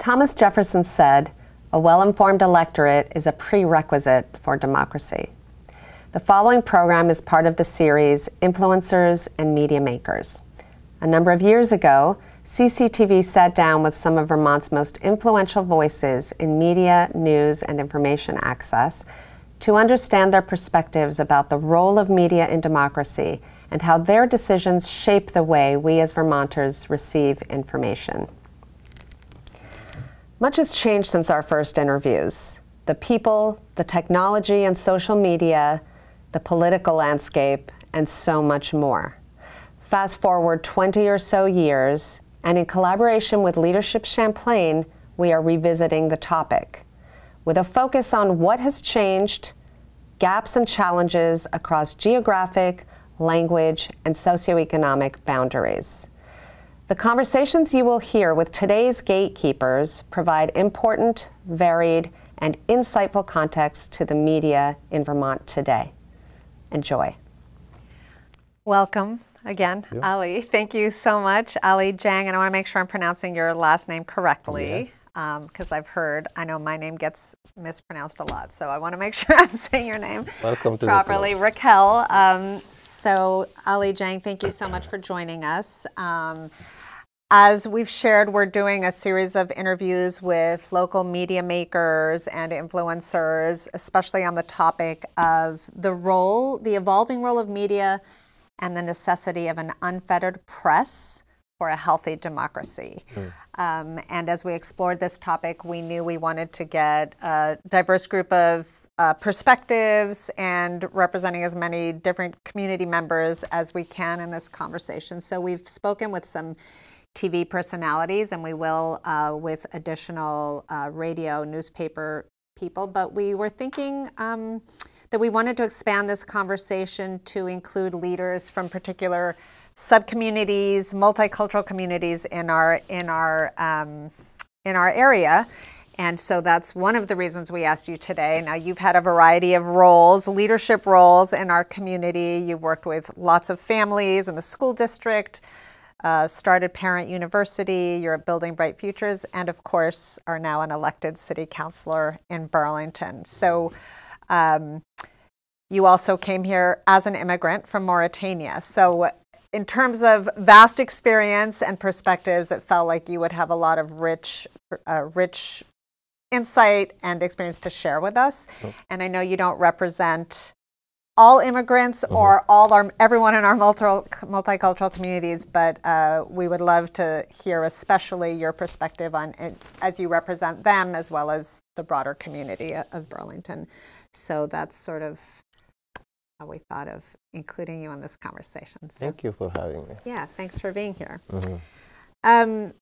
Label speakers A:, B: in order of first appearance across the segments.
A: Thomas Jefferson said, a well informed electorate is a prerequisite for democracy. The following program is part of the series Influencers and Media Makers. A number of years ago, CCTV sat down with some of Vermont's most influential voices in media, news, and information access to understand their perspectives about the role of media in democracy and how their decisions shape the way we as Vermonters receive information. Much has changed since our first interviews. The people, the technology and social media, the political landscape, and so much more. Fast forward 20 or so years, and in collaboration with Leadership Champlain, we are revisiting the topic with a focus on what has changed, gaps and challenges across geographic, language, and socioeconomic boundaries. The conversations you will hear with today's gatekeepers provide important, varied, and insightful context to the media in Vermont today. Enjoy. Welcome again, yeah. Ali. Thank you so much, Ali Dieng. And I want to make sure I'm pronouncing your last name correctly because um, I've heard, I know my name gets mispronounced a lot, so I want to make sure I'm saying your name
B: Welcome to
A: properly. Raquel. Um, so, Ali Dieng, thank you so much for joining us. Um, as we've shared, we're doing a series of interviews with local media makers and influencers, especially on the topic of the role, the evolving role of media and the necessity of an unfettered press for a healthy democracy. Mm. Um, and as we explored this topic, we knew we wanted to get a diverse group of uh, perspectives and representing as many different community members as we can in this conversation. So we've spoken with some TV personalities, and we will uh, with additional uh, radio, newspaper people. But we were thinking um, that we wanted to expand this conversation to include leaders from particular subcommunities, multicultural communities in our in our um, in our area. And so that's one of the reasons we asked you today. Now, you've had a variety of roles, leadership roles in our community. You've worked with lots of families in the school district, uh, started Parent University, you're at Building Bright Futures, and of course, are now an elected city councilor in Burlington. So, um, you also came here as an immigrant from Mauritania. So, in terms of vast experience and perspectives, it felt like you would have a lot of rich, uh, rich insight and experience to share with us. And I know you don't represent all immigrants mm-hmm. or all our everyone in our multi, multicultural communities, but uh, we would love to hear especially your perspective on it as you represent them as well as the broader community of Burlington. So that's sort of how we thought of including you in this conversation.
B: So, Thank you for having me.
A: Yeah, thanks for being here. Mm-hmm. Um,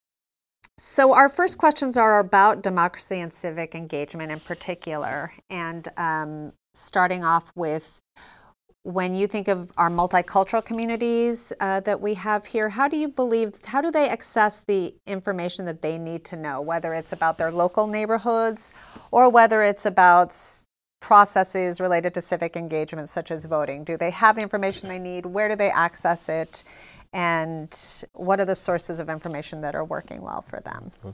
A: so our first questions are about democracy and civic engagement in particular, and um, starting off with when you think of our multicultural communities uh, that we have here, how do you believe, how do they access the information that they need to know, whether it's about their local neighborhoods or whether it's about processes related to civic engagement, such as voting? Do they have the information they need? Where do they access it? And what are the sources of information that are working well for them?
B: Mm-hmm.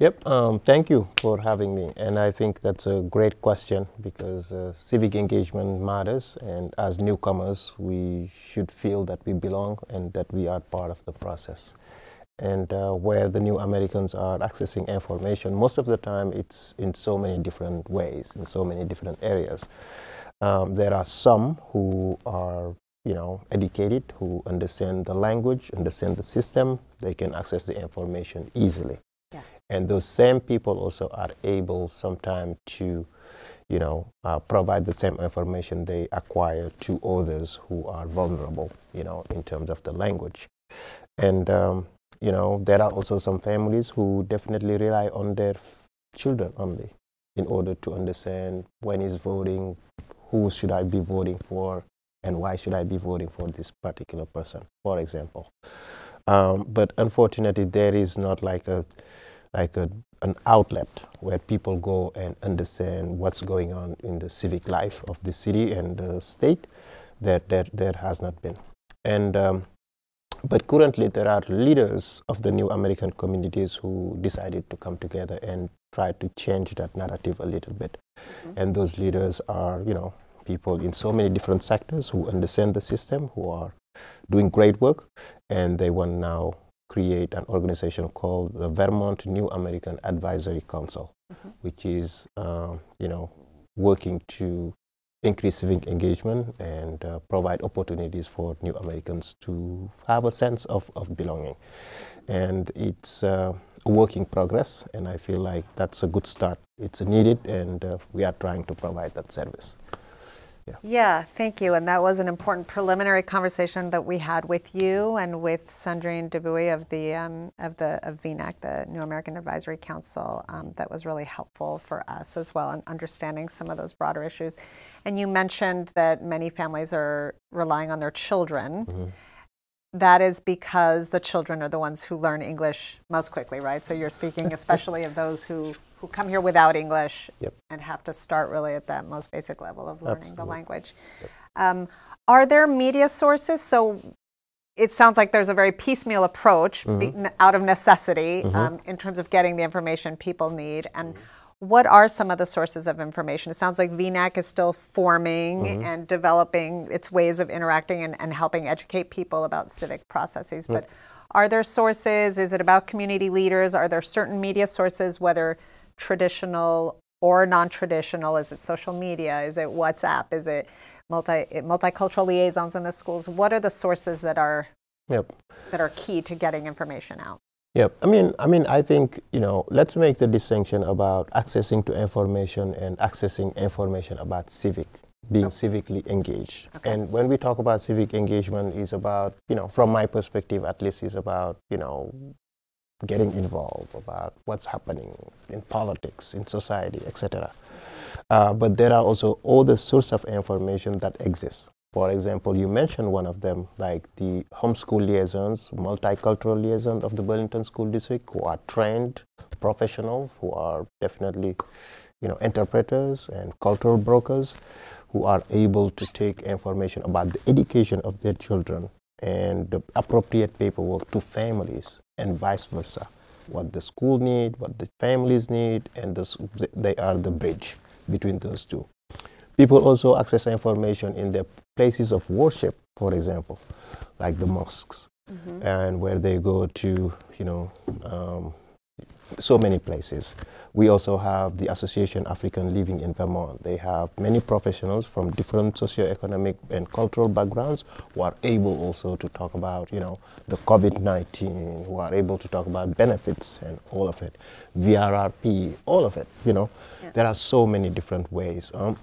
B: Yep, um, thank you for having me. And I think that's a great question because uh, civic engagement matters. And as newcomers, we should feel that we belong and that we are part of the process and uh, where the new Americans are accessing information. Most of the time, it's in so many different ways, in so many different areas. Um, there are some who are, you know, educated, who understand the language, understand the system. They can access the information easily. And those same people also are able sometimes to, you know, uh, provide the same information they acquire to others who are vulnerable, you know, in terms of the language. And um, you know, there are also some families who definitely rely on their children only in order to understand when is voting, who should I be voting for, and why should I be voting for this particular person, for example. Um, but unfortunately, there is not like a like a, an outlet where people go and understand what's going on in the civic life of the city and the state. That there, there has not been, and um, But currently, there are leaders of the new American communities who decided to come together and try to change that narrative a little bit. Mm-hmm. And those leaders are, you know, people in so many different sectors who understand the system, who are doing great work, and they want now create an organization called the Vermont New American Advisory Council, mm-hmm. which is, uh, you know, working to increase civic engagement and uh, provide opportunities for new Americans to have a sense of, of belonging. And it's uh, a work in progress, and I feel like that's a good start. It's needed, and uh, we are trying to provide that service.
A: Yeah. yeah, thank you. And that was an important preliminary conversation that we had with you and with Sandrine Dubuis of the um, of the of VNAC, the New American Advisory Council. Um, that was really helpful for us as well in understanding some of those broader issues. And you mentioned that many families are relying on their children. Mm-hmm that is because the children are the ones who learn English most quickly, right? So you're speaking especially of those who who come here without English
B: yep.
A: and have to start really at that most basic level of learning Absolutely. the language. Yep. Um, are there media sources? So it sounds like there's a very piecemeal approach mm-hmm. be, out of necessity mm-hmm. um, in terms of getting the information people need. And what are some of the sources of information? It sounds like VNAC is still forming mm-hmm. and developing its ways of interacting and, and helping educate people about civic processes. But are there sources? Is it about community leaders? Are there certain media sources, whether traditional or non-traditional? Is it social media? Is it WhatsApp? Is it multi multicultural liaisons in the schools? What are the sources that are
B: yep.
A: that are key to getting information out?
B: Yep. I mean, I mean, I think you know. Let's make the distinction about accessing to information and accessing information about civic, being okay. civically engaged. Okay. And when we talk about civic engagement, is about you know, from my perspective at least, is about you know, getting involved about what's happening in politics, in society, etc. Uh, but there are also all the sources of information that exist. For example, you mentioned one of them, like the homeschool liaisons, multicultural liaisons of the Burlington School District, who are trained professionals, who are definitely, you know, interpreters and cultural brokers, who are able to take information about the education of their children and the appropriate paperwork to families and vice versa. What the school need, what the families need, and this, they are the bridge between those two. People also access information in their places of worship, for example, like the mosques, mm-hmm. and where they go to, you know, um, so many places. We also have the Association African Living in Vermont. They have many professionals from different socioeconomic and cultural backgrounds who are able also to talk about, you know, the COVID-19, who are able to talk about benefits and all of it, VRRP, all of it, you know. Yeah. There are so many different ways. Um,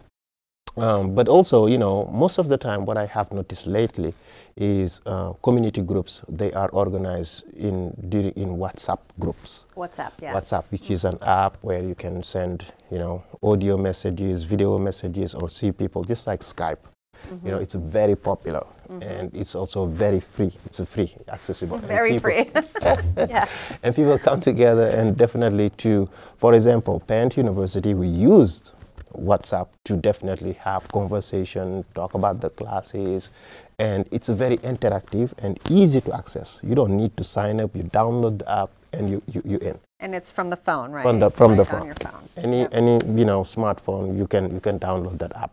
B: um, but also, you know, most of the time, what I have noticed lately is uh, community groups. They are organized in in WhatsApp groups.
A: WhatsApp, yeah.
B: WhatsApp, which mm-hmm. is an app where you can send, you know, audio messages, video messages, or see people, just like Skype. Mm-hmm. You know, it's very popular mm-hmm. and it's also very free. It's a free, accessible.
A: Very people, free. yeah.
B: And people come together and definitely to, for example, Parent University, we used WhatsApp to definitely have conversation, talk about the classes, and it's very interactive and easy to access. You don't need to sign up. You download the app and you you, you in.
A: And it's from the phone, right?
B: From the from
A: right
B: the phone.
A: phone.
B: Any yep. any you know smartphone, you can you can download that app.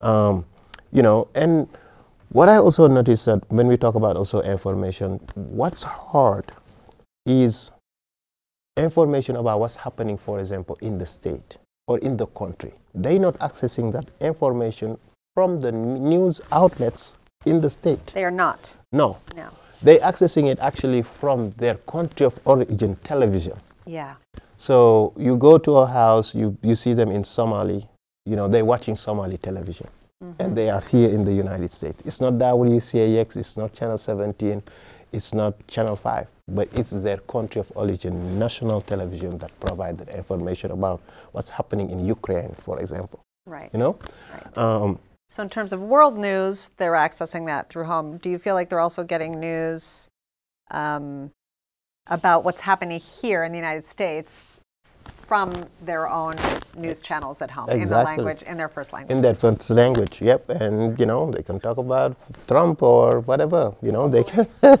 B: Um, you know, and what I also noticed that when we talk about also information, what's hard is information about what's happening, for example, in the state or in the country. They're not accessing that information from the news outlets in the state.
A: They are not.
B: No.
A: No.
B: They're accessing it actually from their country of origin television.
A: Yeah.
B: So you go to a house, you, you see them in Somali, you know, they're watching Somali television. Mm-hmm. And they are here in the United States. It's not WCAX, it's not Channel 17, it's not Channel 5, but it's their country of origin, national television that provide that information about what's happening in Ukraine, for example.
A: Right.
B: You know?
A: Right. Um, so in terms of world news, they're accessing that through home. Do you feel like they're also getting news um, about what's happening here in the United States from their own news channels at home in the language, in their first language.
B: in their first language. Yep, and you know they can talk about Trump or whatever. You know they can.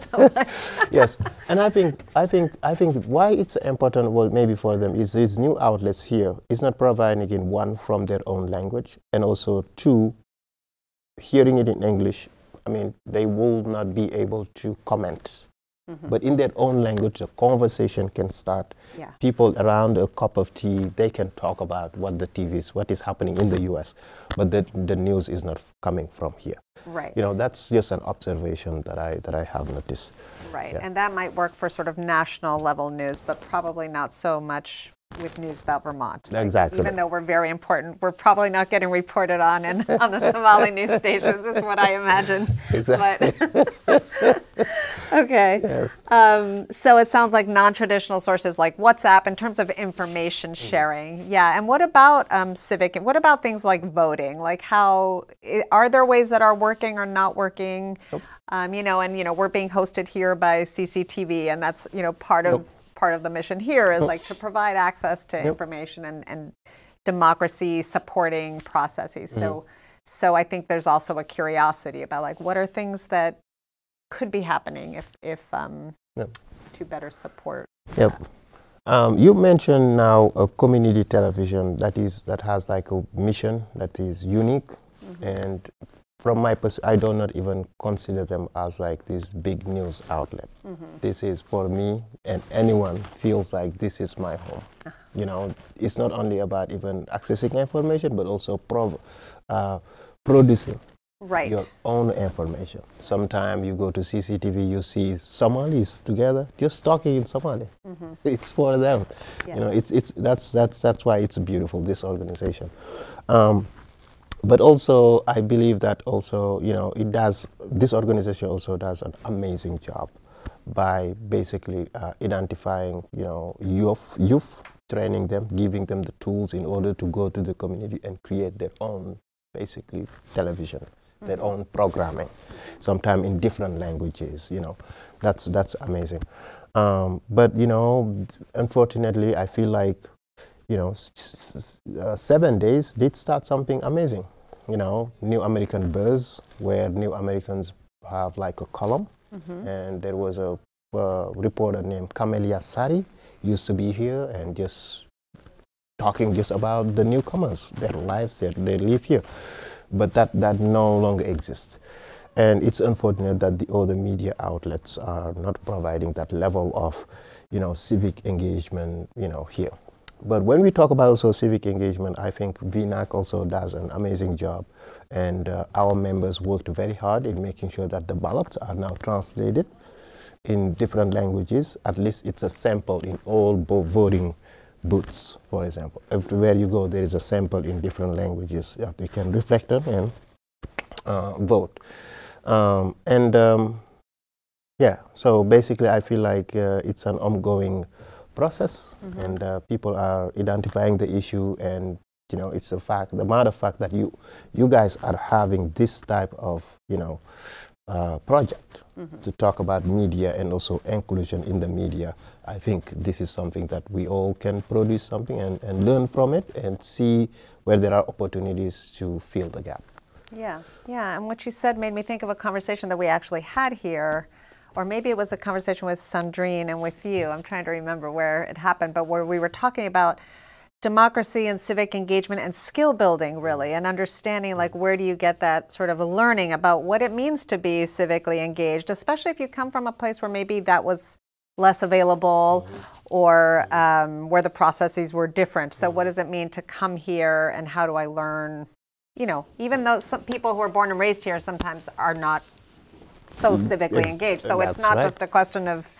B: yes, and I think I think I think why it's important, well, maybe for them is these new outlets here is not providing in one from their own language, and also two, hearing it in English. I mean, they will not be able to comment. Mm-hmm. But in their own language, the conversation can start.
A: Yeah.
B: People around a cup of tea, they can talk about what the TV is, what is happening in the U.S. But the, the news is not coming from here.
A: Right.
B: You know, that's just an observation that I that I have noticed.
A: Right,
B: Yeah.
A: and that might work for sort of national level news, but probably not so much with news about Vermont. Like,
B: Exactly.
A: Even though we're very important, we're probably not getting reported on in, on the Somali news stations, is what I imagine.
B: Exactly.
A: But, okay.
B: Yes.
A: Um, so it sounds like non-traditional sources like WhatsApp in terms of information
B: Mm-hmm.
A: sharing. Yeah, and what about um, civic? And what about things like voting? Like how are there ways that are working or not working? Um, you know, and you know we're being hosted here by CCTV, and that's you know part of part of the mission here is like to provide access to information and, and democracy supporting processes. So
B: Mm-hmm.
A: so I think there's also a curiosity about like what are things that could be happening if if um,
B: Yep.
A: to better support.
B: Yep. Um, you mentioned now a community television that is that has like a mission that is unique, and from my perspective, I do not even consider them as like this big news outlet. This is for me, and anyone feels like this is my home. You know, it's not only about even accessing information, but also prov- uh, producing
A: Right.
B: your own information. Sometimes you go to CCTV, you see Somalis together just talking in Somali. It's for them.
A: Yeah.
B: You know, it's it's that's that's that's why it's beautiful. This organization. Um, but also, I believe that also, you know, it does. This organization also does an amazing job by basically uh, identifying, you know, youth, youth, training them, giving them the tools in order to go to the community and create their own, basically, television, their own programming, sometimes in different languages. You know, that's that's amazing. Um, but you know, unfortunately, I feel like you know, uh, seven days did start something amazing. You know, New American Buzz, where New Americans have like a column, and there was a uh, reporter named Camelia Sari used to be here and just talking just about the newcomers, their lives, their, they live here, but that that no longer exists. And it's unfortunate that the other media outlets are not providing that level of, you know, civic engagement, you know, here. But when we talk about also civic engagement, I think VNAC also does an amazing job. And uh, our members worked very hard in making sure that the ballots are now translated in different languages. At least it's a sample in all voting booths, for example. Everywhere you go, there is a sample in different languages that you can reflect on and uh, vote. Um, and um, yeah, so basically, I feel like uh, it's an ongoing process, and uh, people are identifying the issue, and you know, it's a fact. The matter of fact that you you guys are having this type of you know uh, project to talk about media and also inclusion in the media. I think this is something that we all can produce something and, and learn from it and see where there are opportunities to fill the gap.
A: Yeah, yeah. And what you said made me think of a conversation that we actually had here, or maybe it was a conversation with Sandrine and with you. I'm trying to remember where it happened, but where we were talking about democracy and civic engagement and skill building, really, and understanding like where do you get that sort of learning about what it means to be civically engaged, especially if you come from a place where maybe that was less available or um, where the processes were different. So, what does it mean to come here and how do I learn? You know, even though some people who are born and raised here sometimes are not so civically
B: yes,
A: engaged. So, it's not
B: right.
A: just a question of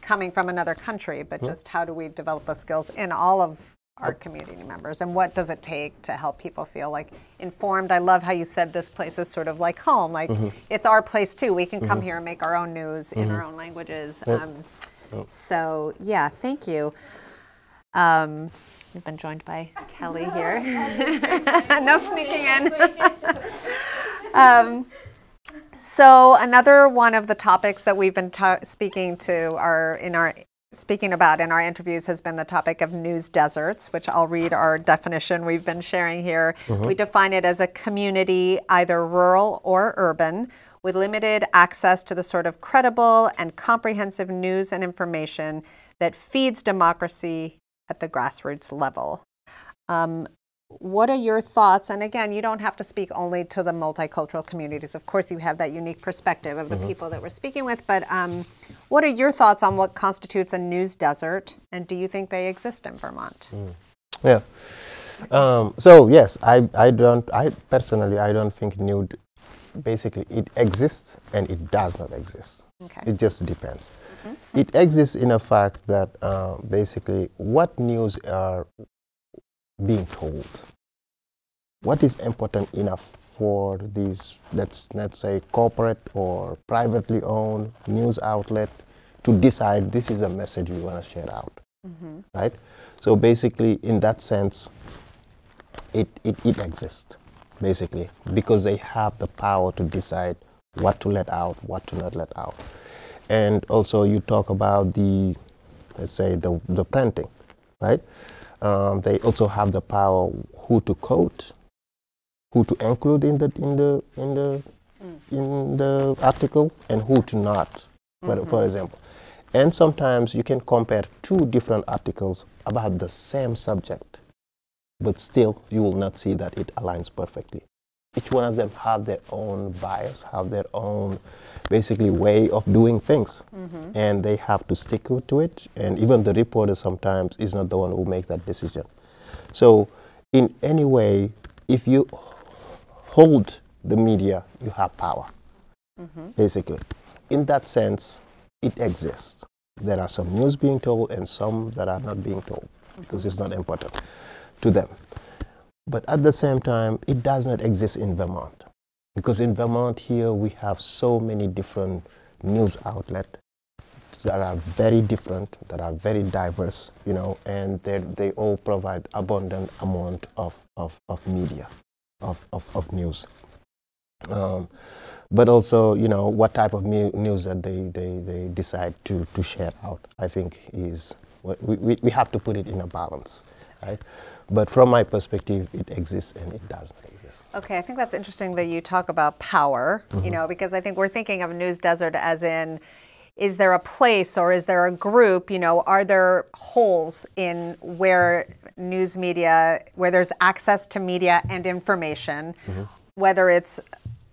A: coming from another country, but just how do we develop those skills in all of our community members? And what does it take to help people feel like informed? I love how you said this place is sort of like home like it's our place too. We can come here and make our own news in our own languages. Um, so yeah thank you. Um, we've been joined by kelly here. No sneaking in. Um, so another one of the topics that we've been ta- speaking to our in our speaking about in our interviews has been the topic of news deserts, which I'll read our definition we've been sharing here. Mm-hmm. We define it as a community, either rural or urban, with limited access to the sort of credible and comprehensive news and information that feeds democracy at the grassroots level. Um, what are your thoughts? And again, you don't have to speak only to the multicultural communities. Of course, you have that unique perspective of the mm-hmm. people that we're speaking with. But um, what are your thoughts on what constitutes a news desert? And do you think they exist in Vermont?
B: Mm. Yeah. Um, so yes, I, I don't. I personally, I don't think new. Basically, it exists and it does not exist. Okay. It just depends. Mm-hmm. It exists in a fact that uh, basically what news are being told. What is important enough for these, let's, let's say, corporate or privately owned news outlet to decide this is a message we want to share out, mm-hmm. right? So basically, in that sense, it, it, it exists, basically, because they have the power to decide what to let out, what to not let out. And also, you talk about the, let's say, the, the printing, right? Um, they also have the power who to quote, who to include in the in the in the mm. in the article, and who to not. For, mm-hmm. for example, and sometimes you can compare two different articles about the same subject, but still you will not see that it aligns perfectly. Each one of them have their own bias, have their own basically way of doing things, mm-hmm. and they have to stick to it. And even the reporter sometimes is not the one who makes that decision. So, in any way, if you hold the media, you have power. Mm-hmm. Basically, in that sense, it exists. There are some news being told and some that are not being told because it's not important to them. But at the same time, it does not exist in Vermont. Because in Vermont here, we have so many different news outlets that are very different, that are very diverse, you know, and they all provide abundant amount of, of, of media, of, of, of news. Um, but also, you know, what type of news that they, they, they decide to, to share out, I think is, we, we, we have to put it in a balance, right? But from my perspective, it exists and it does not exist.
A: Okay, I think that's interesting that you talk about power, mm-hmm. you know, because I think we're thinking of news desert as in, is there a place or is there a group, you know, are there holes in where news media, where there's access to media and information, mm-hmm. whether it's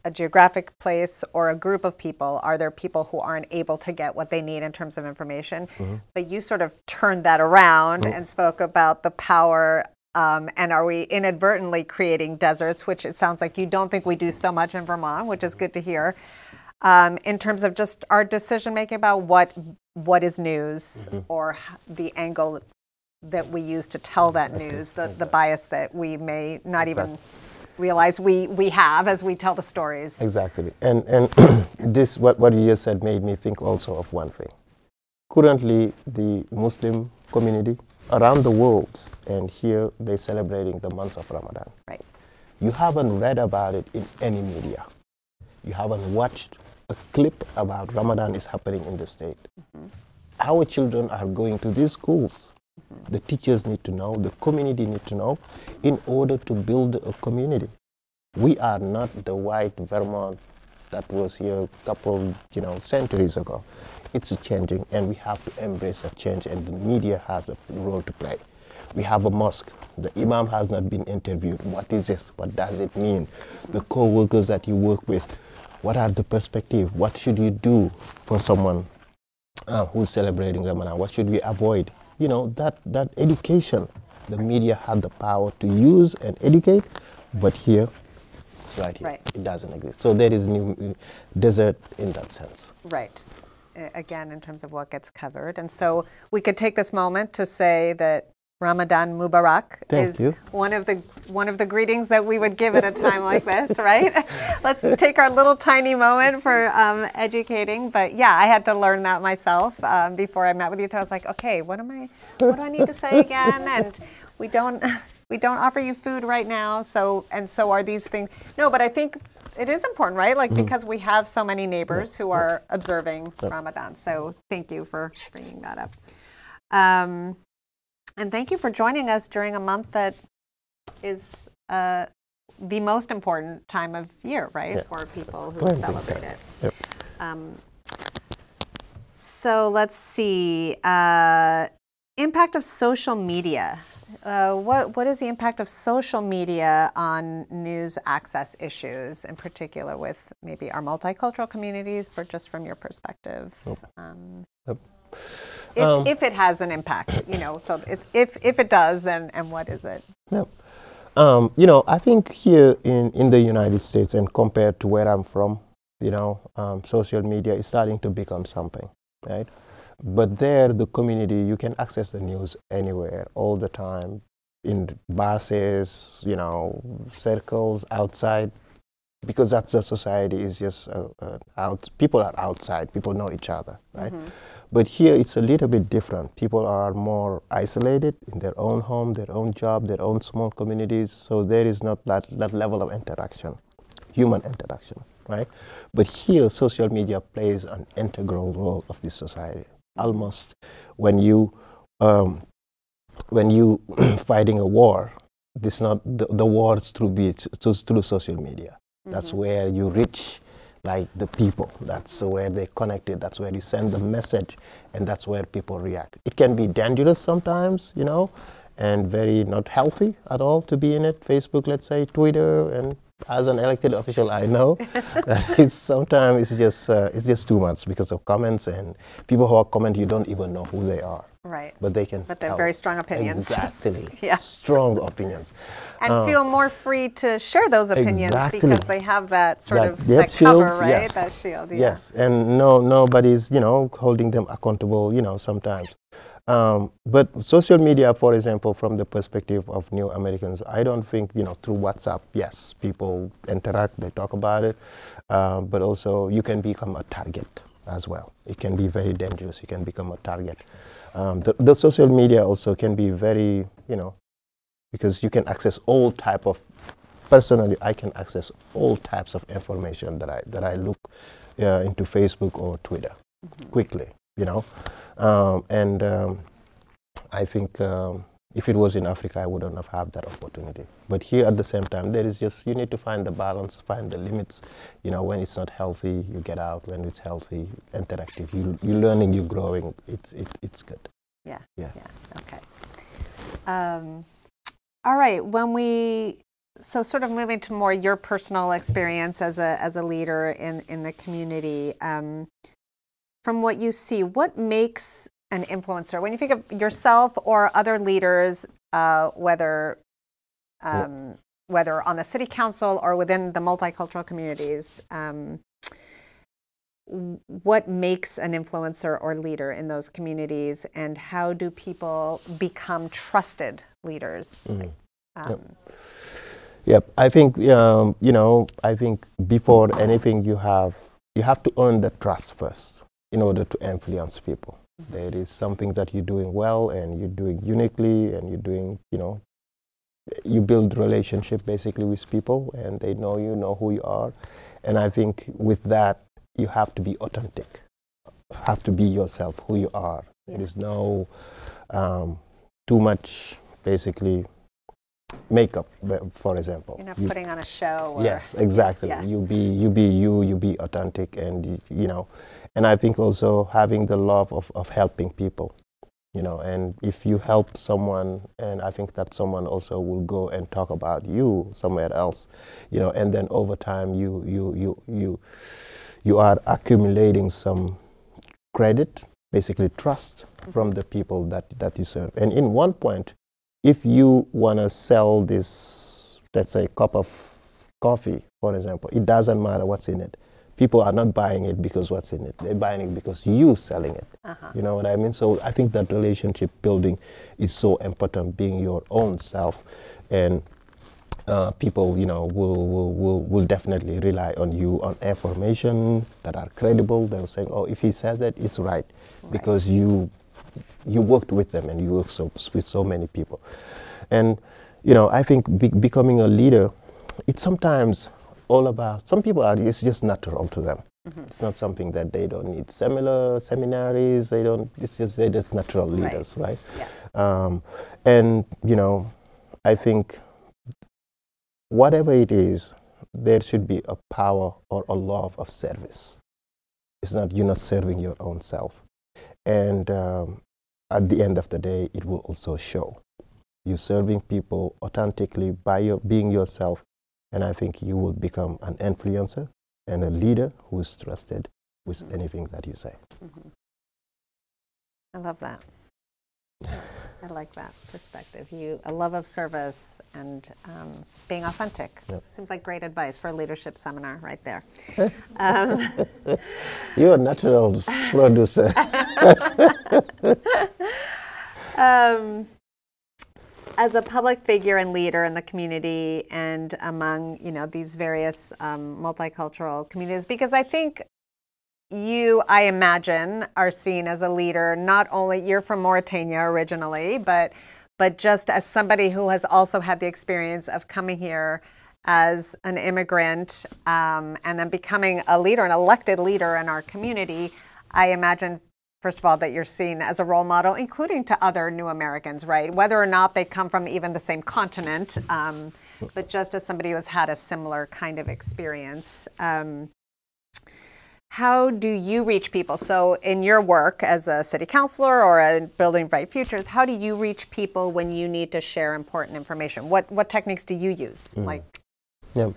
A: a geographic place or a group of people? Are there people who aren't able to get what they need in terms of information? Mm-hmm. But you sort of turned that around mm-hmm. and spoke about the power um, and are we inadvertently creating deserts, which it sounds like you don't think we do so much in Vermont, which is good to hear. Um, in terms of just our decision making about what what is news mm-hmm. or the angle that we use to tell that news, the, the bias that we may not even realize we, we have as we tell the stories.
B: Exactly. And, and this, what, what you just said, made me think also of one thing. Currently, the Muslim community around the world, and here they're celebrating the month of Ramadan.
A: Right.
B: You haven't read about it in any media. You haven't watched a clip about Ramadan is happening in the state. Mm-hmm. Our children are going to these schools. Mm-hmm. The teachers need to know, the community need to know, in order to build a community. We are not the white Vermont that was here a couple, you know, centuries ago it's changing and we have to embrace that change and the media has a role to play. We have a mosque. The imam has not been interviewed. What is this? What does it mean? The co-workers that you work with, what are the perspective? What should you do for someone uh, who's celebrating Ramadan? What should we avoid? You know, that, that education, the media had the power to use and educate, but here, it's right here. Right. It doesn't exist. So there is new desert in that sense.
A: Right again in terms of what gets covered. And so we could take this moment to say that Ramadan Mubarak
B: Thank
A: is
B: you.
A: one of the one of the greetings that we would give at a time like this, right? Let's take our little tiny moment for um, educating. But yeah, I had to learn that myself um, before I met with you. I was like, okay, what am I? What do I need to say again? And we don't we don't offer you food right now. So and so are these things. No, but I think it is important, right? Like because we have so many neighbors who are observing Ramadan. So thank you for bringing that up. Um, and thank you for joining us during a month that is uh, the most important time of year, right,
B: Yeah.
A: for people who celebrate it.
B: Yep.
A: Um, so let's see. Uh, impact of social media. Uh, what what is the impact of social media on news access issues, in particular with maybe our multicultural communities, but just from your perspective? Um,
B: Yep.
A: If,
B: Um,
A: if it has an impact, you know, so if if it does, then and what is it?
B: Yep. Um, you know, I think here in, in the United States and compared to where I'm from, you know, um, social media is starting to become something, right? But there, the community, you can access the news anywhere, all the time, in buses, you know, circles, outside, because that's the society is just uh, uh, out. People are outside. People know each other, right? But here it's a little bit different. People are more isolated in their own home, their own job, their own small communities. So there is not that, that level of interaction, human interaction, right? But here, social media plays an integral role of this society. Almost when you um, when you fighting a war, this not the, the war is through, be, through through social media. That's where you reach like the people. That's where they connected. That's where you send the message, and that's where people react. It can be dangerous sometimes, you know, and very not healthy at all to be in it. Facebook, let's say, Twitter, and as an elected official, I know that it's sometimes it's just uh, it's just too much because of comments and people who are comment you don't even know who they are,
A: Right.
B: but they can.
A: But they have
B: help.
A: very strong opinions.
B: Exactly.
A: Yeah.
B: Strong opinions.
A: and feel more free to share those opinions.
B: Exactly.
A: because they have that sort
B: That-
A: of that cover, right?
B: yes.
A: That shield. Yeah.
B: Yes, and no, nobody's you know holding them accountable. You know sometimes, um, but social media, for example, from the perspective of new Americans, I don't think you know through WhatsApp. Yes, people interact, they talk about it, um, but also you can become a target as well. It can be very dangerous. You can become a target. Um, the, the social media also can be very you know because you can access all type of personally i can access all types of information that i that i look uh, into facebook or twitter quickly you know um, and um, i think um, if it was in africa i wouldn't have had that opportunity but here at the same time there is just you need to find the balance find the limits you know when it's not healthy you get out when it's healthy interactive you, you're learning you're growing it's it, it's good
A: Yeah.
B: Yeah.
A: Yeah. Okay. Um, all right. When we so sort of moving to more your personal experience as a as a leader in in the community, um, from what you see, what makes an influencer? When you think of yourself or other leaders, uh, whether um, whether on the city council or within the multicultural communities. Um, what makes an influencer or leader in those communities and how do people become trusted leaders
B: Mhm.
A: um,
B: Yep, I think um, you know. I think before anything, you have you have to earn the trust first in order to influence people. There is something that you're doing well and you're doing uniquely, and you're doing you know. You build relationship basically with people, and they know you, know who you are, and I think with that you have to be authentic, have to be yourself, who you are. There is no um, too much basically makeup, for example.
A: you're not
B: You-
A: putting on a show or,
B: Yes, exactly.
A: Yeah.
B: You be you be you, you be authentic, and y- you know, and I think also having the love of, of helping people, you know, and if you help someone, and I think that someone also will go and talk about you somewhere else, you know, and then over time you you you you you are accumulating some credit, basically trust from the people that that you serve, and in one point, if you want to sell this, let's say, cup of coffee, for example, it doesn't matter what's in it. People are not buying it because what's in it. They're buying it because you're selling it.
A: Uh-huh.
B: You know what I mean? So I think that relationship building is so important, being your own self, and uh, people, you know, will, will, will, will definitely rely on you on information that are credible. They'll say, oh, if he says that, it's right, because you you worked with them and you work so, with so many people. And, you know, I think be, becoming a leader, it's sometimes all about. Some people are. It's just natural to them. Mm-hmm. It's not something that they don't need similar seminaries. They don't. It's just they're just natural leaders, right? right? Yeah. Um, and you know, I think whatever it is, there should be a power or a love of service. It's not you're not serving your own self, and um, at the end of the day, it will also show. You're serving people authentically by your, being yourself, and I think you will become an influencer and a leader who is trusted with mm-hmm. anything that you say. Mm-hmm.
A: I love that. I like that perspective. You a love of service and um, being authentic. Yep. Seems like great advice for a leadership seminar, right there. um,
B: You're a natural producer.
A: um, as a public figure and leader in the community and among you know these various um, multicultural communities, because I think you, I imagine, are seen as a leader. Not only you're from Mauritania originally, but but just as somebody who has also had the experience of coming here as an immigrant um, and then becoming a leader, an elected leader in our community. I imagine, first of all, that you're seen as a role model, including to other new Americans, right? Whether or not they come from even the same continent, um, but just as somebody who has had a similar kind of experience. Um, how do you reach people? So, in your work as a city councilor or a Building Bright Futures, how do you reach people when you need to share important information? What what techniques do you use? Mm. Like,
B: yeah,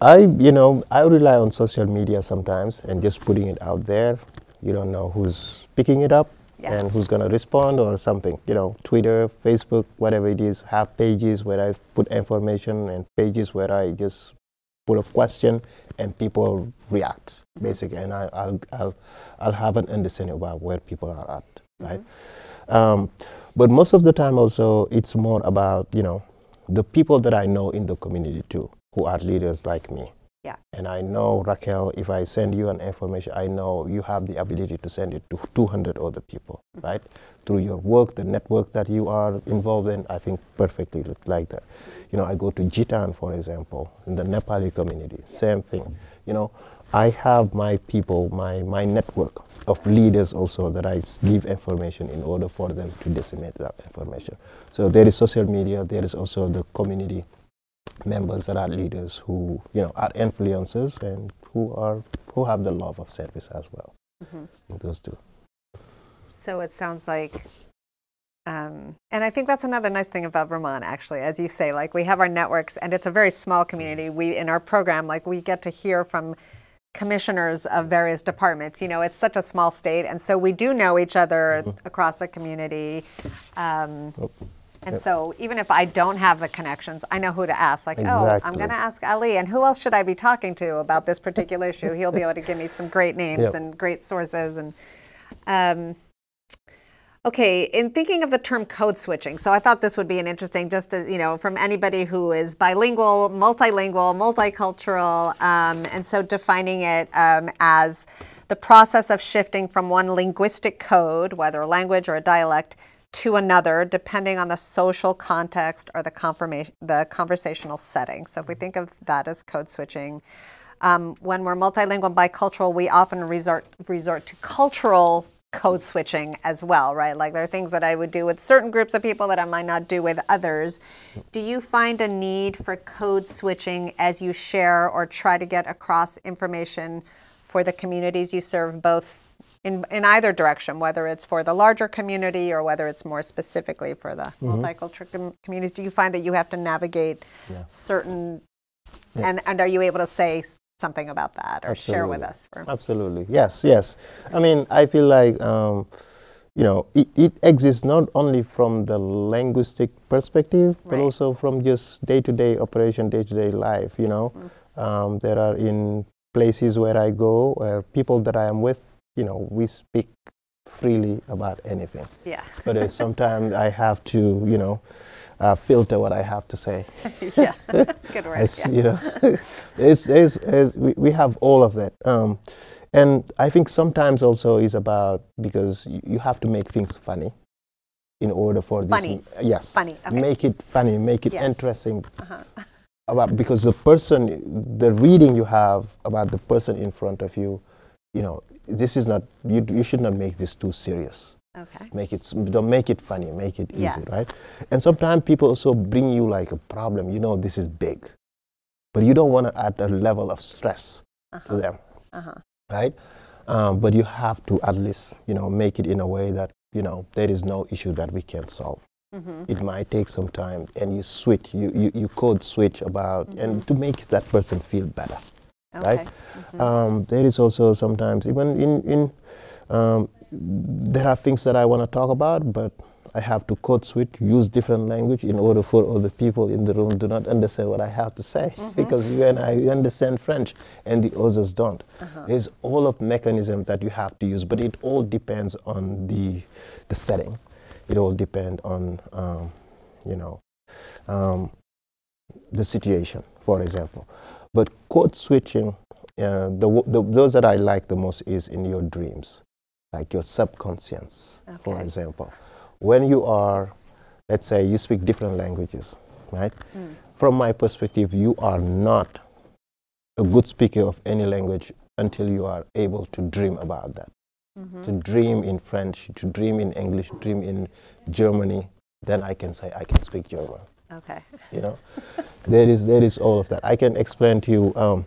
B: I you know I rely on social media sometimes and just putting it out there. You don't know who's picking it up yeah. and who's gonna respond or something. You know, Twitter, Facebook, whatever it is. Have pages where I put information and pages where I just put a question and people react basically, and I, will I'll, I'll have an understanding about where people are at, right? Mm-hmm. Um, but most of the time, also, it's more about you know the people that I know in the community too, who are leaders like me.
A: Yeah.
B: And I know Raquel, if I send you an information, I know you have the ability to send it to 200 other people, mm-hmm. right? Through your work, the network that you are involved in, I think perfectly like that. You know, I go to Jitan, for example, in the Nepali community, yeah. same thing. You know, I have my people, my, my network of leaders also that I give information in order for them to disseminate that information. So there is social media, there is also the community members that are leaders who, you know, are influencers and who are who have the love of service as well. Mm-hmm. Those two.
A: So it sounds like um, and I think that's another nice thing about Vermont, actually, as you say, like we have our networks, and it's a very small community. We in our program, like we get to hear from commissioners of various departments. You know, it's such a small state, and so we do know each other mm-hmm. across the community. Um, oh. And yep. so even if I don't have the connections, I know who to ask. Like, exactly. oh, I'm going to ask Ali, and who else should I be talking to about this particular issue? He'll be able to give me some great names yep. and great sources. And um, Okay, in thinking of the term code switching, so I thought this would be an interesting, just to, you know, from anybody who is bilingual, multilingual, multicultural, um, and so defining it um, as the process of shifting from one linguistic code, whether a language or a dialect, to another, depending on the social context or the, confirmation the conversational setting. So if we think of that as code switching, um, when we're multilingual and bicultural, we often resort resort to cultural code switching as well, right? Like there are things that I would do with certain groups of people that I might not do with others. Do you find a need for code switching as you share or try to get across information for the communities you serve, both in, in either direction, whether it's for the larger community or whether it's more specifically for the mm-hmm. multicultural com- communities? Do you find that you have to navigate yeah. certain, yeah. and, and are you able to say something about that or Absolutely. share with us.
B: For... Absolutely. Yes, yes. I mean, I feel like, um, you know, it, it, exists not only from the linguistic perspective, right. but also from just day to day operation, day to day life, you know. Mm. Um, there are in places where I go, where people that I am with, you know, we speak freely about anything.
A: Yeah.
B: but uh, sometimes I have to, you know, uh, filter what I have to say.
A: yeah, good word. As, yeah.
B: You know, it's, it's, it's, we, we have all of that. Um, and I think sometimes also is about because you have to make things funny in order for
A: funny.
B: this. Yes.
A: Funny. Okay.
B: Make it funny. Make it yeah. interesting. Uh-huh. about because the person, the reading you have about the person in front of you, you know, this is not you. You should not make this too serious.
A: Okay.
B: Make it don't make it funny. Make it easy,
A: Yeah.
B: right? And sometimes people also bring you like a problem. You know, this is big, but you don't want to add a level of stress to them
A: Uh-huh.
B: right? Um, but you have to at least, you know, make it in a way that, you know, there is no issue that we can solve.
A: Mm-hmm.
B: It might take some time, and you switch, you, you, you code switch about, and to make that person feel better,
A: Okay.
B: right? Um, there is also sometimes, even in, in um, there are things that I want to talk about, but I have to code switch, use different language in order for other people in the room do not understand what I have to say. Because you and I understand French and the others don't. There's all of mechanism that you have to use, but it all depends on the, the setting. It all depends on, um, you know, um, the situation, for example. But code switching, uh, the, the, those that I like the most is in your dreams, like your subconscious, for example. When you are, let's say, you speak different languages, right? From my perspective, you are not a good speaker of any language until you are able to dream about that. To dream in French, to dream in English, dream in Germany, then I can say I can speak German
A: Okay.
B: you know? There is there is all of that. I can explain to you um,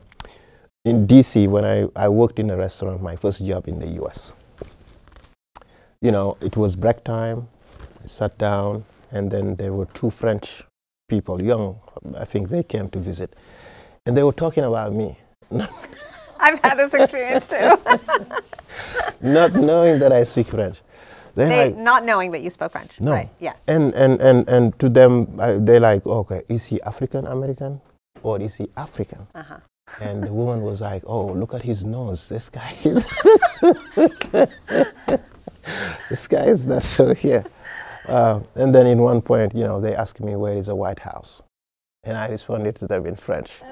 B: in dc when I, I worked in a restaurant my first job in the us you know it was break time i sat down and then there were two french people young i think they came to visit. And they were talking about me.
A: I've had this experience too.
B: not knowing that i speak french
A: They,
B: like,
A: not knowing that you spoke French.
B: No.
A: Right. Yeah.
B: And and and and to them, I, they like, okay, is he African American or is he African?
A: Uh-huh.
B: And the woman was like, oh, look at his nose. This guy is. this guy is not sure here. Uh, and then in one point, you know, they asked me where is the White House, and I responded to them in French.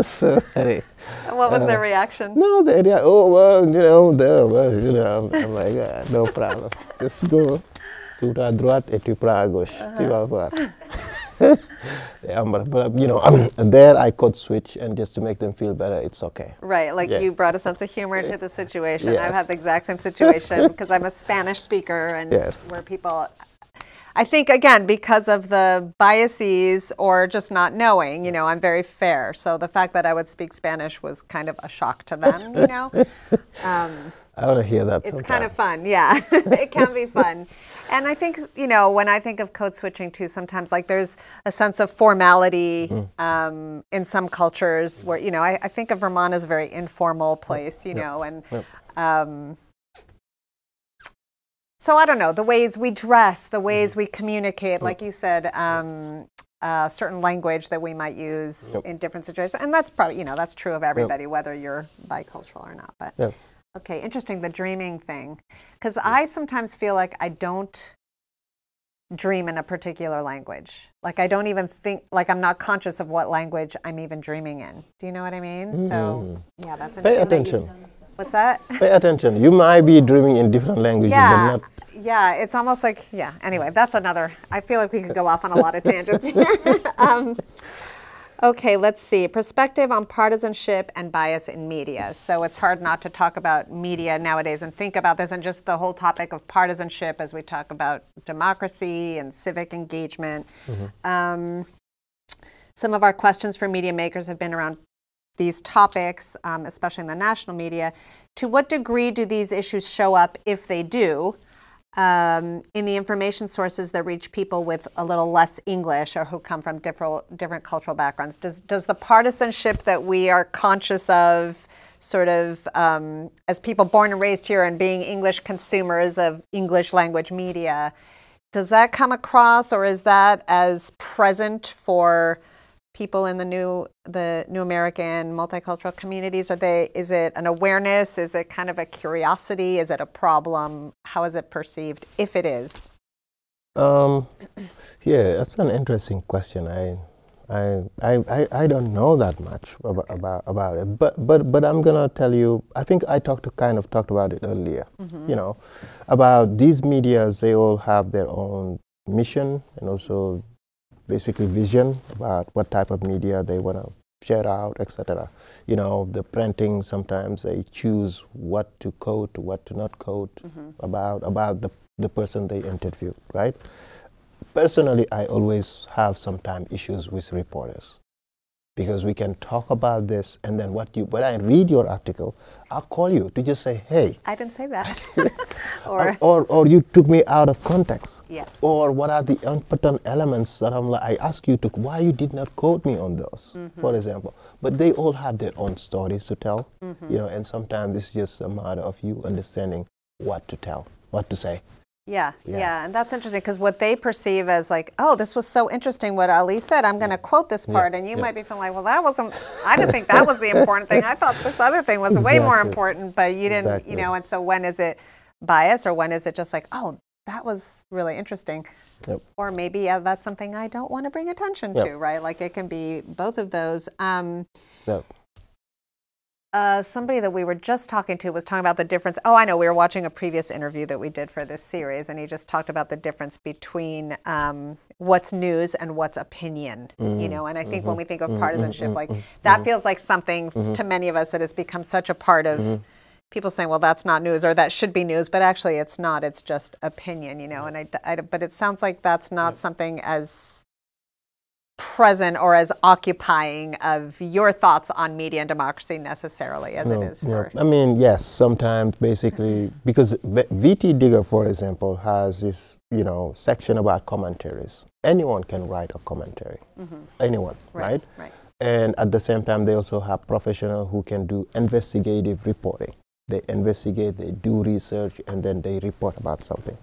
B: so funny.
A: And what was
B: Uh,
A: their reaction?
B: No, they, they oh well, you know, the, well, you know, I'm, I'm like, ah, no problem. Just go tout à droite et tu prends à gauche. Tu vas voir. yeah, but, but you know, there I could switch and just to make them feel better, it's okay.
A: Right, like
B: Yeah.
A: you brought a sense of humor to the situation. I've had the exact same situation because I'm a Spanish speaker and
B: Yes.
A: where people I think again because of the biases or just not knowing, you know, I'm very fair. So the fact that I would speak Spanish was kind of a shock to them, you know. Um,
B: I want to hear that.
A: it's kind of fun, yeah. it can be fun. And I think, you know, when I think of code switching too, sometimes like there's a sense of formality
B: Mm-hmm.
A: um, in some cultures where, you know, I, I think of Vermont as a very informal place, you know, and
B: Yep.
A: um, so I don't know, the ways we dress, the
B: Mm-hmm.
A: ways we communicate, like you said, um, uh, certain language that we might use
B: Yep.
A: in different situations. And that's probably, you know, that's true of everybody, whether you're bicultural or not. But
B: Yep.
A: Okay, interesting, the dreaming thing. Because I sometimes feel like I don't dream in a particular language. Like I don't even think, like I'm not conscious of what language I'm even dreaming in. Do you know what I mean? So, yeah, that's
B: Mm. Pay
A: interesting. that
B: attention.
A: What's that?
B: Pay attention. You might be dreaming in different languages,
A: yeah,
B: but not.
A: yeah, it's almost like, yeah, anyway, that's another, I feel like we could go off on a lot of tangents here. um, Okay, let's see. Perspective on partisanship and bias in media. So it's hard not to talk about media nowadays and think about this and just the whole topic of partisanship as we talk about democracy and civic engagement. Um, some of our questions for media makers have been around these topics, um, especially in the national media. To what degree do these issues show up, if they do, um, in the information sources that reach people with a little less English or who come from different different cultural backgrounds? Does does the partisanship that we are conscious of, sort of um, as people born and raised here and being English consumers of English language media, does that come across, or is that as present for people in the new the new American multicultural communities? Are they is it an awareness? Is it kind of a curiosity? Is it a problem? How is it perceived if it is?
B: Um, yeah, that's an interesting question. I, I, I, I, don't know that much about, about, about it, but, but, but I'm gonna tell you. I think I talked to kind of talked about it earlier. You know, about these medias. They all have their own mission and also basically vision about what type of media they want to share out, etc. You know, the printing sometimes they choose what to quote, what to not quote mm-hmm. about about the the person they interview, right? Personally, I always have sometimes issues with reporters because we can talk about this and then what you when I read your article, I'll call you to just say, hey.
A: I didn't say that.
B: or, or, or you took me out of context.
A: Yeah.
B: Or what are the important elements that I'm like, I ask you to why you did not quote me on those, mm-hmm. for example. But they all have their own stories to tell, mm-hmm. you know, and sometimes it's just a matter of you understanding what to tell, what to say.
A: Yeah, yeah, yeah, and that's interesting because what they perceive as like, oh, this was so interesting what Ali said. I'm going to quote this part, yeah, and you yeah. might be feeling like, well, that wasn't. I didn't think that was the important thing. I thought this other thing was exactly. way more important, but you didn't, exactly. you know. And so when is it bias, or when is it just like, oh, that was really interesting, yep. or maybe yeah, that's something I don't want to bring attention yep. to, right? Like it can be both of those. Um, yep uh, somebody that we were just talking to was talking about the difference. Oh, I know. We were watching a previous interview that we did for this series, and he just talked about the difference between um, what's news and what's opinion. Mm-hmm. You know, and I think mm-hmm. when we think of mm-hmm. partisanship, mm-hmm. like that mm-hmm. feels like something mm-hmm. to many of us that has become such a part of people saying, "Well, that's not news," or "That should be news," but actually, it's not. It's just opinion. You know, and I, I but it sounds like that's not something as present or as occupying of your thoughts on media and democracy necessarily as no, it is for.
B: I mean, yes, sometimes basically because VT Digger, for example, has this you know section about commentaries. Anyone can write a commentary. Mm-hmm. Anyone, right, right? Right. And at the same time, they also have professionals who can do investigative reporting. They investigate, they do research, and then they report about something.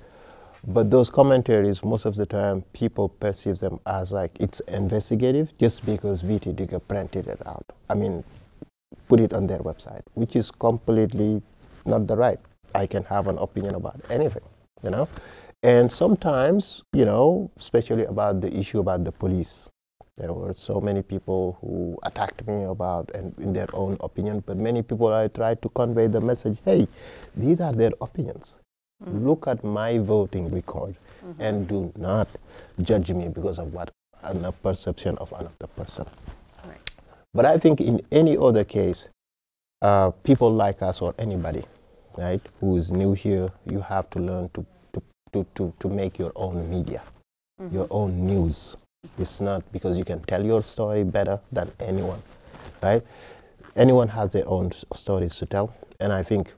B: But those commentaries, most of the time, people perceive them as like it's investigative just because VT Digger printed it out. I mean, put it on their website, which is completely not the right. I can have an opinion about anything, you know? And sometimes, you know, especially about the issue about the police, there were so many people who attacked me about and in their own opinion, but many people I tried to convey the message, hey, these are their opinions. Mm-hmm. Look at my voting record mm-hmm. and do not judge me because of what a perception of another person. Right. But I think in any other case, uh, people like us or anybody, right, who is new here, you have to learn to, to, to, to, to make your own media, mm-hmm. your own news. It's not because you can tell your story better than anyone, right? Anyone has their own stories to tell, and I think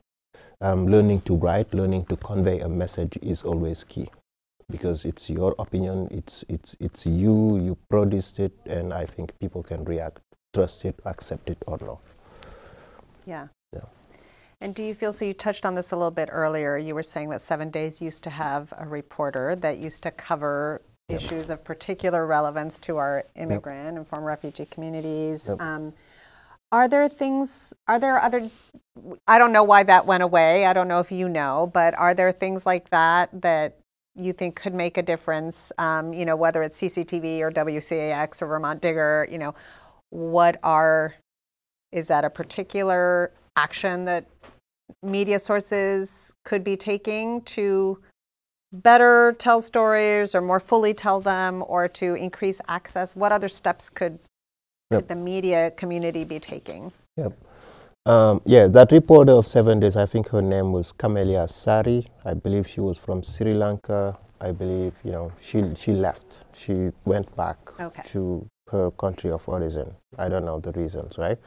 B: um, learning to write, learning to convey a message is always key because it's your opinion, it's, it's, it's you, you produced it, and I think people can react, trust it, accept it, or not.
A: Yeah. Yeah. And do you feel, so you touched on this a little bit earlier, you were saying that Seven Days used to have a reporter that used to cover yep. issues of particular relevance to our immigrant yep. and former refugee communities. Yep. Um, are there things, are there other, I don't know why that went away. I don't know if you know, but are there things like that that you think could make a difference? Um, you know, whether it's CCTV or WCAX or Vermont Digger, you know, what are, is that a particular action that media sources could be taking to better tell stories or more fully tell them or to increase access? What other steps could yep. the media community be taking?
B: Yep. Um, yeah, that reporter of seven days, I think her name was Kymelya Sari. I believe she was from Sri Lanka. I believe, you know, she, she left. She went back okay. to her country of origin. I don't know the reasons, right?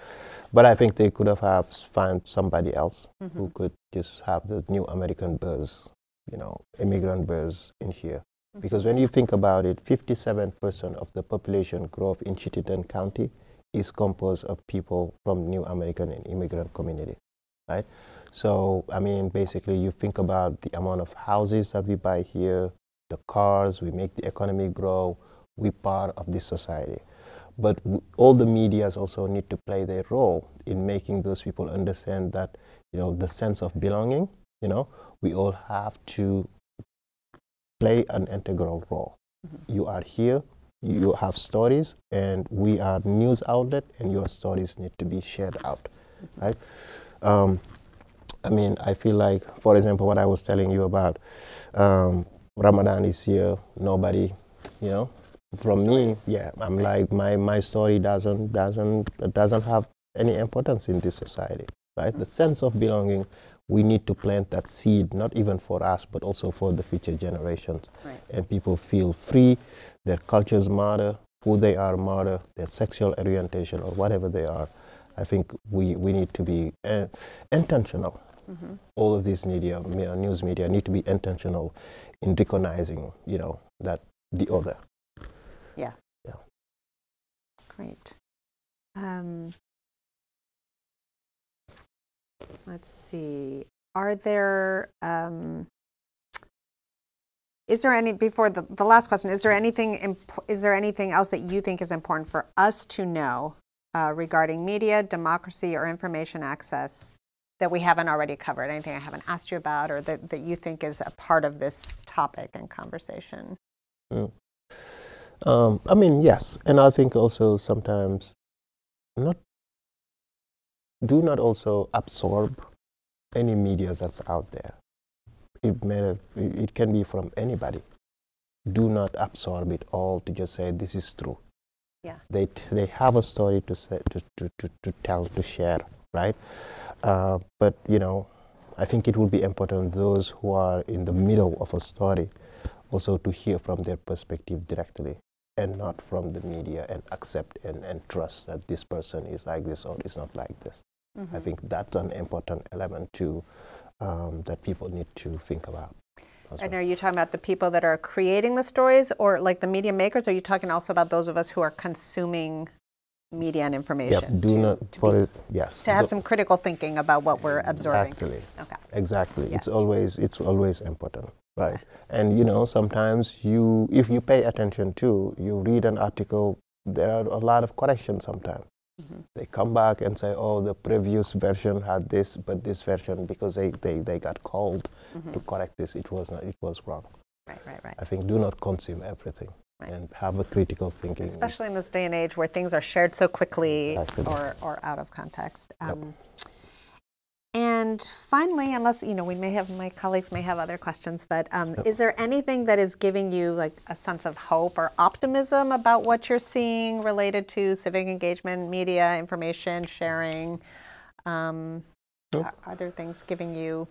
B: But I think they could have, have found somebody else mm-hmm. who could just have the new American buzz, you know, immigrant buzz in here. Because when you think about it, 57% of the population growth in Chittenden County is composed of people from New American and immigrant community, right? So, I mean, basically, you think about the amount of houses that we buy here, the cars, we make the economy grow, we're part of this society. But all the medias also need to play their role in making those people understand that, you know, the sense of belonging, you know, we all have to play an integral role. Mm-hmm. You are here, you have stories, and we are news outlet, and your stories need to be shared out, right? Um, I mean, I feel like, for example, what I was telling you about um, Ramadan is here, nobody, you know, from stories. me, yeah, I'm right. like my my story doesn't doesn't doesn't have any importance in this society, right? The sense of belonging, we need to plant that seed, not even for us, but also for the future generations, right. and people feel free. Their cultures matter, who they are matter, their sexual orientation or whatever they are. I think we, we need to be uh, intentional. Mm-hmm. All of these media, news media, need to be intentional in recognizing, you know, that the other.
A: Yeah. Yeah. Great. Um, let's see. Are there um, is there any before the, the last question? Is there anything is there anything else that you think is important for us to know uh, regarding media, democracy, or information access that we haven't already covered? Anything I haven't asked you about, or that, that you think is a part of this topic and conversation?
B: Mm. Um, I mean, yes, and I think also sometimes not do not also absorb any media that's out there. It, may, it can be from anybody. Do not absorb it all to just say this is true.
A: Yeah.
B: They, they have a story to, say, to, to, to, to tell, to share, right? Uh, but, you know, I think it will be important those who are in the middle of a story also to hear from their perspective directly and not from the media and accept and, and trust that this person is like this or is not like this. Mm-hmm. I think that's an important element too um, that people need to think about.
A: And are you talking about the people that are creating the stories or like the media makers? Are you talking also about those of us who are consuming media and information?
B: Yep, do to, not, to be, it, yes.
A: To have some critical thinking about what we're absorbing.
B: Exactly. Okay. Exactly. Yeah. It's always, it's always important, right? Okay. And you know, sometimes you, if you pay attention to, you read an article, there are a lot of corrections sometimes. Mm-hmm. They come back and say, oh, the previous version had this, but this version, because they, they, they got called mm-hmm. to correct this, it was, not, it was wrong.
A: Right, right, right.
B: I think do not consume everything. Right. And have a critical thinking.
A: Especially in this day and age where things are shared so quickly or, or out of context. Um, yep. And finally, unless you know, we may have my colleagues may have other questions, but um, is there anything that is giving you like a sense of hope or optimism about what you're seeing related to civic engagement, media, information sharing? Um, are, are, there things giving you,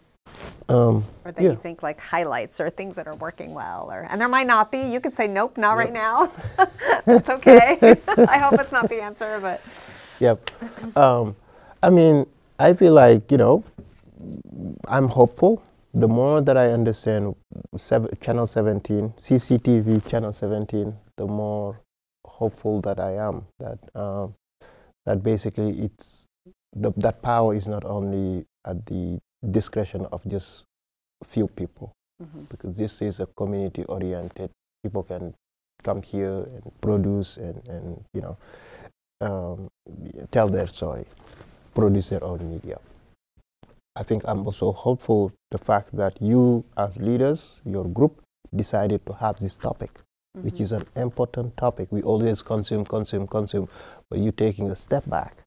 A: um, or that yeah. you think like highlights or things that are working well, or and there might not be. You could say nope, not yep. right now. That's okay. I hope it's not the answer, but.
B: Yep. Um, I mean I feel like, you know, I'm hopeful. The more that I understand seven, Channel 17, CCTV Channel 17, the more hopeful that I am that uh, that basically it's the, that power is not only at the discretion of just few people, mm-hmm. because this is a community oriented. People can come here and produce and, and you know um, tell their story produce their own media. I think I'm also hopeful the fact that you as leaders, your group, decided to have this topic, mm-hmm. which is an important topic. We always consume, consume, consume, but you taking a step back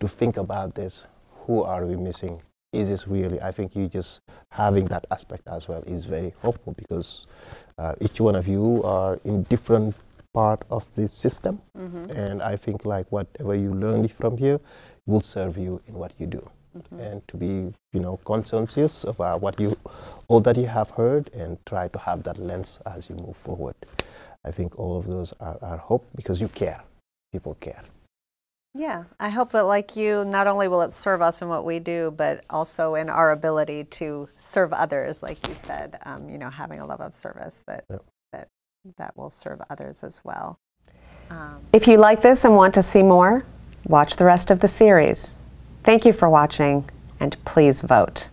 B: to think about this. Who are we missing? Is this really? I think you just having that aspect as well is very hopeful because uh, each one of you are in different part of the system, mm-hmm. and I think like whatever you learn from here, will serve you in what you do. Mm-hmm. And to be, you know, conscientious about what you, all that you have heard, and try to have that lens as you move forward. I think all of those are, are hope because you care. People care.
A: Yeah, I hope that, like you, not only will it serve us in what we do, but also in our ability to serve others, like you said. Um, you know, having a love of service that yep. That will serve others as well. Um, if you like this and want to see more, watch the rest of the series. Thank you for watching, and please vote.